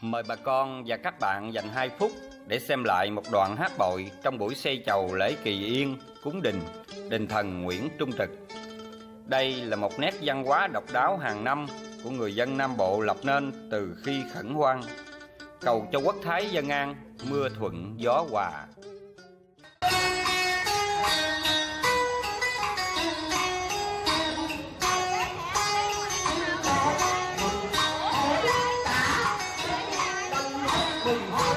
Mời bà con và các bạn dành 2 phút để xem lại một đoạn hát bội trong buổi xây chầu lễ kỳ yên, cúng đình, đình thần Nguyễn Trung Trực. Đây là một nét văn hóa độc đáo hàng năm của người dân Nam Bộ lập nên từ khi khẩn hoang. Cầu cho quốc thái dân an, mưa thuận gió hòa, 아,